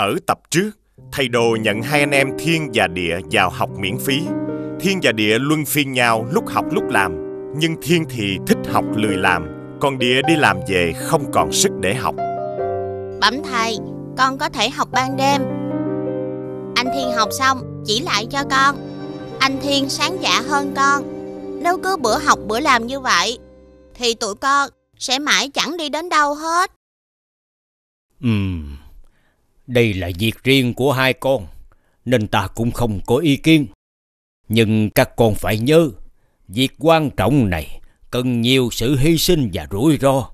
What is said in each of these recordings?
Ở tập trước, thầy Đồ nhận hai anh em Thiên và Địa vào học miễn phí. Thiên và Địa luân phiên nhau lúc học lúc làm. Nhưng Thiên thì thích học lười làm, còn Địa đi làm về không còn sức để học. Bẩm thầy, con có thể học ban đêm. Anh Thiên học xong, chỉ lại cho con. Anh Thiên sáng dạ hơn con. Nếu cứ bữa học bữa làm như vậy, thì tụi con sẽ mãi chẳng đi đến đâu hết. Ừm, đây là việc riêng của hai con, nên ta cũng không có ý kiến. Nhưng các con phải nhớ, việc quan trọng này cần nhiều sự hy sinh và rủi ro.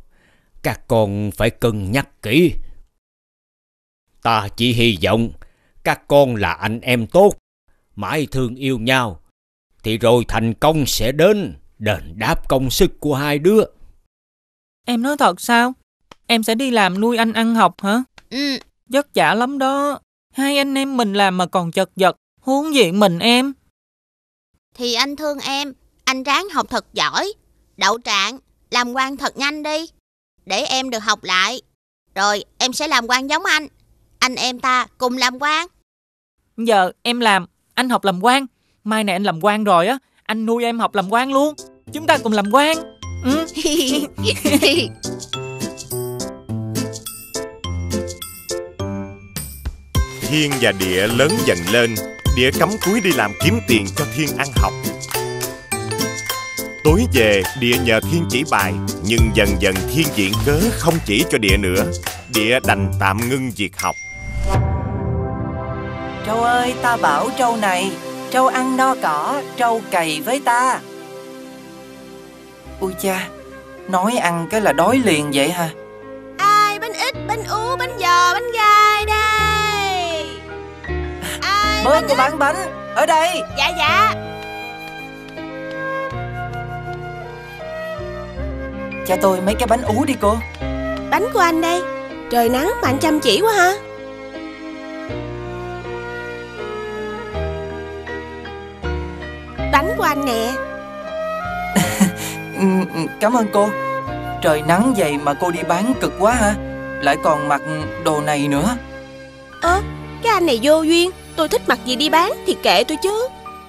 Các con phải cân nhắc kỹ. Ta chỉ hy vọng các con là anh em tốt, mãi thương yêu nhau, thì rồi thành công sẽ đến đền đáp công sức của hai đứa. Em nói thật sao? Em sẽ đi làm nuôi anh ăn học hả? Ừ, Vất vả lắm đó. Hai anh em mình làm mà còn chật vật. Huống diện mình em. thì anh thương em, anh ráng học thật giỏi. Đậu trạng, làm quan thật nhanh đi. Để em được học lại. Rồi em sẽ làm quan giống anh. Anh em ta cùng làm quan. Giờ em làm, anh học làm quan. Mai này anh làm quan rồi á, anh nuôi em học làm quan luôn. Chúng ta cùng làm quan. Ừ. Thiên và Địa lớn dần lên, Địa cắm cúi đi làm kiếm tiền cho Thiên ăn học. Tối về, Địa nhờ Thiên chỉ bài, nhưng dần dần Thiên viện cớ không chỉ cho Địa nữa. Địa đành tạm ngưng việc học. Trâu ơi, ta bảo trâu này, trâu ăn no cỏ, trâu cày với ta. Ui cha, nói ăn cái là đói liền vậy hả? Ai bánh ít, bánh ú, bánh giò, bánh bánh cô ít? bán bánh, ở đây. Dạ dạ. Cho tôi mấy cái bánh ú đi cô. Bánh của anh đây Trời nắng mà anh chăm chỉ quá ha Bánh của anh nè Ừ, ừ, Cảm ơn cô. Trời nắng vậy mà cô đi bán cực quá hả? Lại còn mặc đồ này nữa. Ơ cái anh này vô duyên Tôi thích mặc gì đi bán thì kệ tôi chứ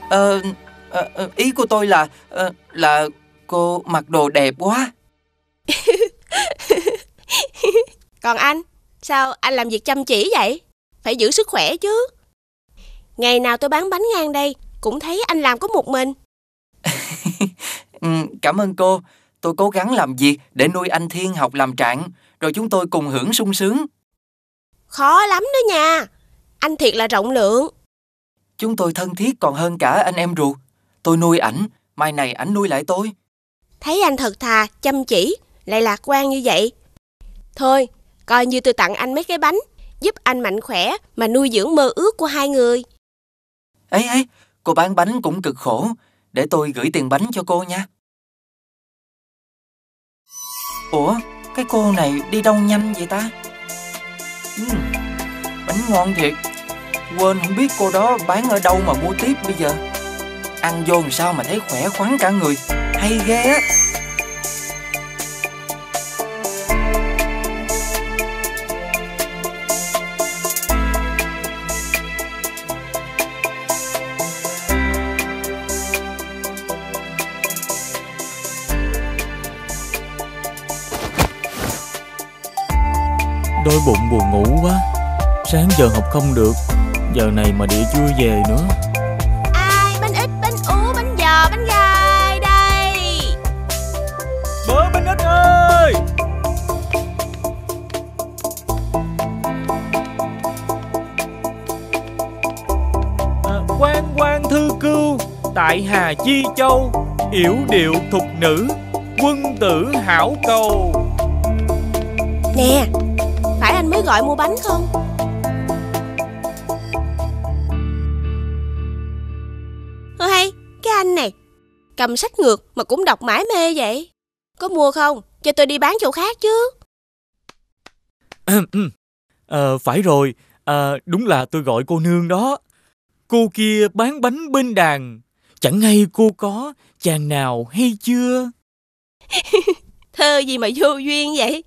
Ờ, ờ, ờ, ý của tôi là ờ, là cô mặc đồ đẹp quá. Còn anh Sao anh làm việc chăm chỉ vậy Phải giữ sức khỏe chứ Ngày nào tôi bán bánh ngang đây Cũng thấy anh làm có một mình Ừ, cảm ơn cô. Tôi cố gắng làm việc để nuôi anh Thiên học làm trạng, rồi chúng tôi cùng hưởng sung sướng. Khó lắm đó nha Anh thiệt là rộng lượng Chúng tôi thân thiết còn hơn cả anh em ruột. Tôi nuôi ảnh, mai này ảnh nuôi lại tôi. Thấy anh thật thà, chăm chỉ Lại lạc quan như vậy Thôi, coi như tôi tặng anh mấy cái bánh Giúp anh mạnh khỏe Mà nuôi dưỡng mơ ước của hai người Ấy ấy, cô bán bánh cũng cực khổ. Để tôi gửi tiền bánh cho cô nha. Ủa, cái cô này đi đâu nhanh vậy ta? Ừm, bánh ngon thiệt. Quên, không biết cô đó bán ở đâu mà mua tiếp bây giờ. Ăn vô làm sao mà thấy khỏe khoắn cả người. Hay ghê á. đôi bụng buồn ngủ quá Sáng giờ học không được Giờ này mà địa chưa về nữa Ai bánh ít, bánh ú, bánh giò, bánh gai đây. Bớ bánh ít ơi à, Quan quan thư cưu Tại Hà Chi Châu Yểu điệu thục nữ Quân tử hảo cầu Nè, phải anh mới gọi mua bánh không? Anh này. Cầm sách ngược mà cũng đọc mãi mê vậy. Có mua không? Cho tôi đi bán chỗ khác chứ. Ờ phải rồi. À, Đúng là tôi gọi cô nương đó. Cô kia bán bánh bên đàn. Chẳng hay cô có chàng nào hay chưa? Thơ gì mà vô duyên vậy?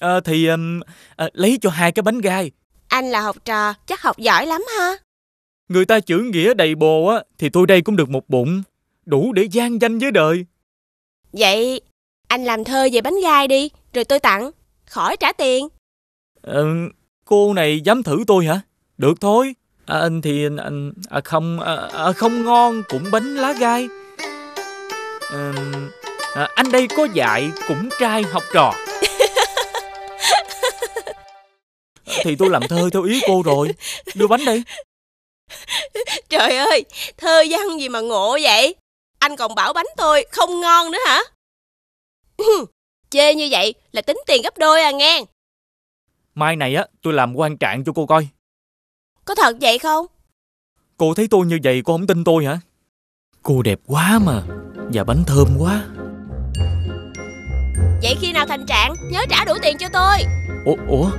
À, Thì à, lấy cho hai cái bánh gai. Anh là học trò, chắc học giỏi lắm ha. Người ta chữ nghĩa đầy bồ á, thì tôi đây cũng được một bụng. Đủ để gian danh với đời. Vậy anh làm thơ về bánh gai đi, rồi tôi tặng. Khỏi trả tiền. Ờ, cô này dám thử tôi hả? Được thôi. À, anh thì anh à, không à, à, không ngon cũng bánh lá gai. À, à, anh đây có dạy cũng trai học trò. thì tôi làm thơ theo ý cô rồi. Đưa bánh đây. Trời ơi, thơ văn gì mà ngộ vậy? Anh còn bảo bánh tôi không ngon nữa hả? Chê như vậy là tính tiền gấp đôi à nghe. Mai này á, tôi làm quan trạng cho cô coi. Có thật vậy không? Cô thấy tôi như vậy cô không tin tôi hả? Cô đẹp quá mà, và bánh thơm quá. Vậy khi nào thành trạng, nhớ trả đủ tiền cho tôi. Ủa, ủa